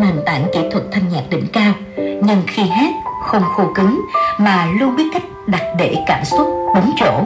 nền tảng kỹ thuật thanh nhạc đỉnh cao. Nhưng khi hát không khô cứng mà luôn biết cách đặt để cảm xúc đúng chỗ.